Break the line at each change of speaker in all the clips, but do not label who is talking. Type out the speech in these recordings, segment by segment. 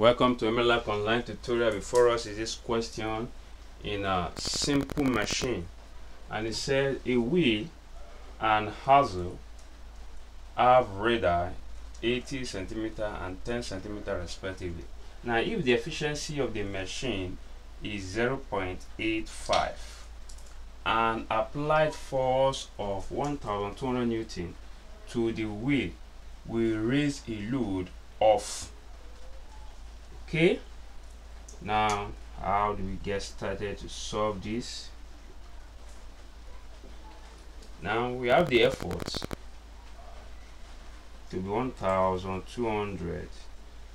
Welcome to Emmelac online tutorial. Before us is this question in a simple machine and it says a wheel and axle have radii 80 centimeter and 10 centimeter respectively. Now if the efficiency of the machine is 0.85 and applied force of 1200 newton to the wheel will raise a load of okay. Now how do we get started to solve this? Now we have the efforts to be 1200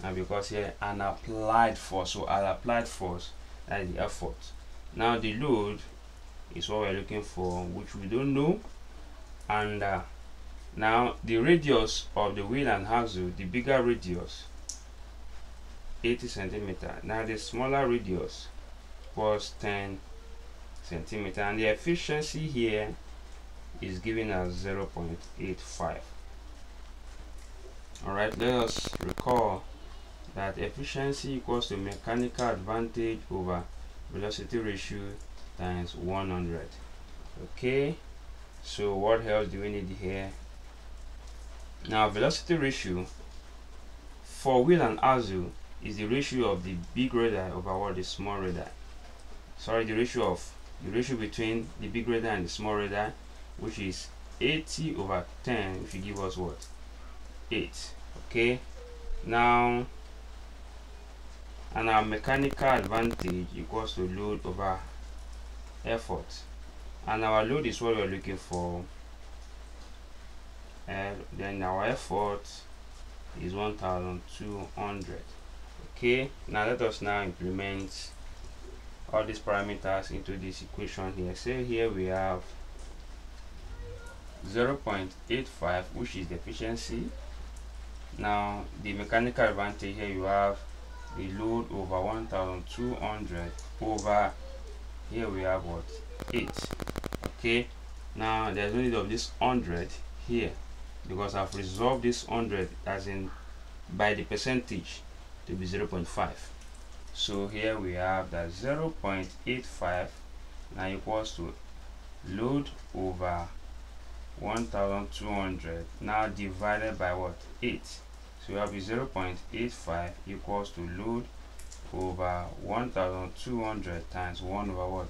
and because here an applied force so an applied force that is the effort. Now the load is what we're looking for which we don't know. And uh, now the radius of the wheel and axle the bigger radius 80 centimeter. Now the smaller radius was 10 centimeter and the efficiency here is given as 0.85 all right let us recall that efficiency equals to mechanical advantage over velocity ratio times 100 okay so what else do we need here? Now velocity ratio for wheel and axle is the ratio of the big radii over the small radii sorry the ratio of the ratio between the big radii and the small radii which is 80 over 10 if you give us what? 8 okay? Now and our mechanical advantage equals to load over effort. And our load is what we're looking for. And then our effort is 1200 okay now let us now implement all these parameters into this equation here. So here we have 0.85 which is the efficiency. Now the mechanical advantage here you have the load over 1200 over here we have what? 8 okay now there's no need of this 100 here because I've resolved this 100 as in by the percentage to be 0.5 so here we have that 0.85 now equals to load over 1200 now divided by what? 8 so we have 0.85 equals to load over 1200 times 1 over what?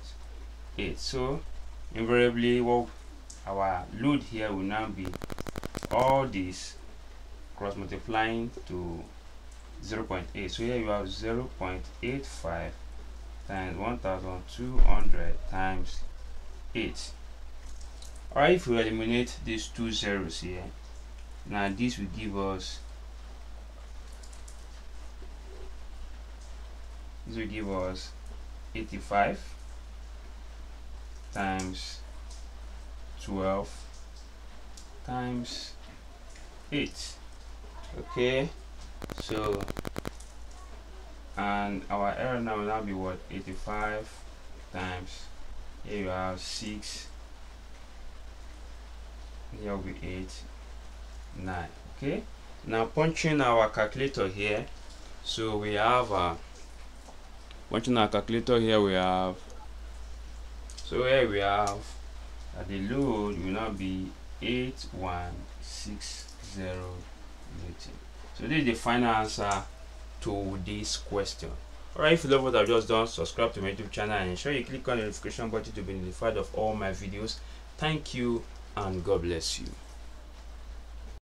8 so invariably what our load here will now be all this cross multiplying to 0.8 so here you have 0.85 times 1200 times 8 alright if we eliminate these two zeros here now this will give us this will give us 85 times 12 times 8 okay so and our error now will now be what? 85 times here you have 6 here will be 8 9 okay? Now punching our calculator here so we have uh punching our calculator here we have so here we have uh, the load will now be 8160 newton so this is the final answer to this question. Alright if you love what i've just done subscribe to my youtube channel and ensure you click on the notification button to be notified of all my videos. Thank you and god bless you